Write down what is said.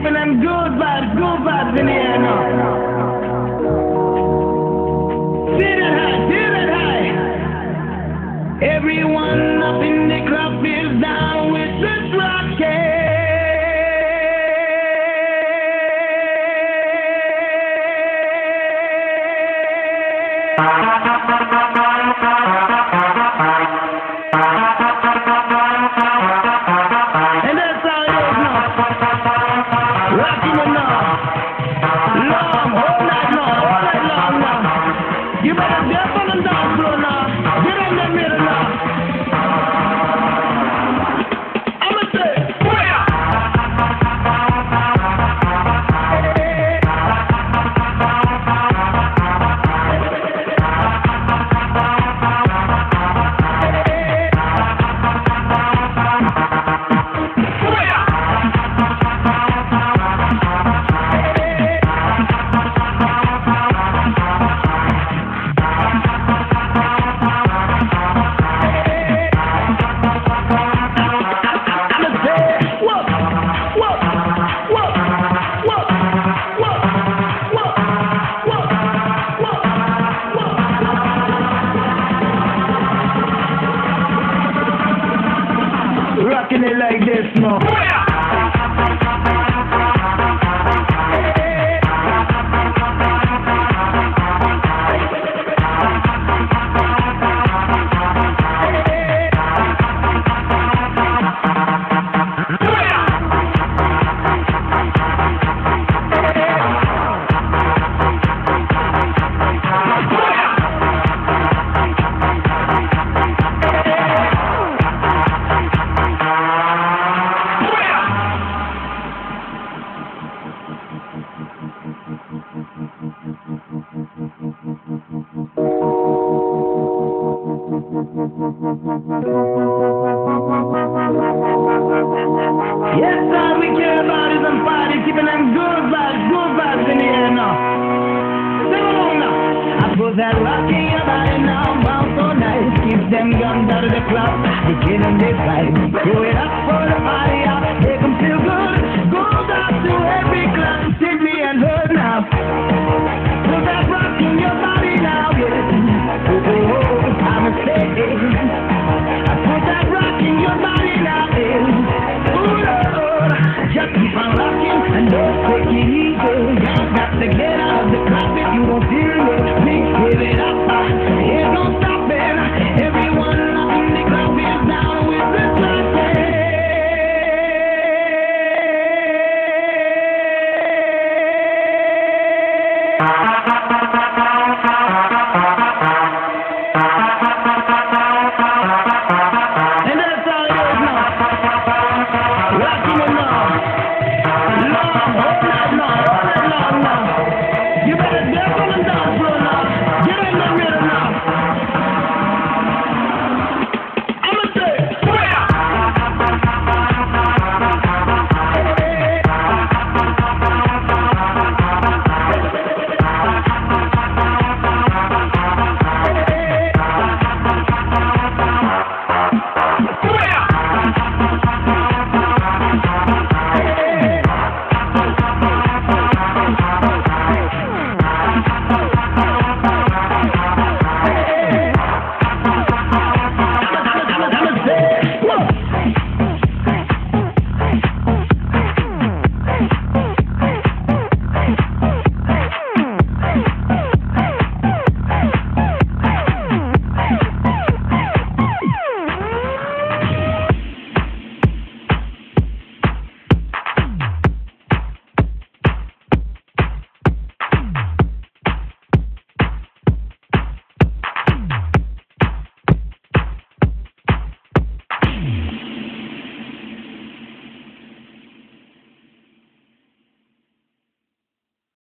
keeping them good vibes, good vibes in the air now. See that high, see that high. Everyone up in the club is down with this rocket. And Yeah. like this, man. Yes, all we care about is them party, keeping them good vibes, good vibes in the air now. Along now. I put that rock in your body now, so nice. Keep them guns out of the club, we killing this. Throw it up for the party Thank you.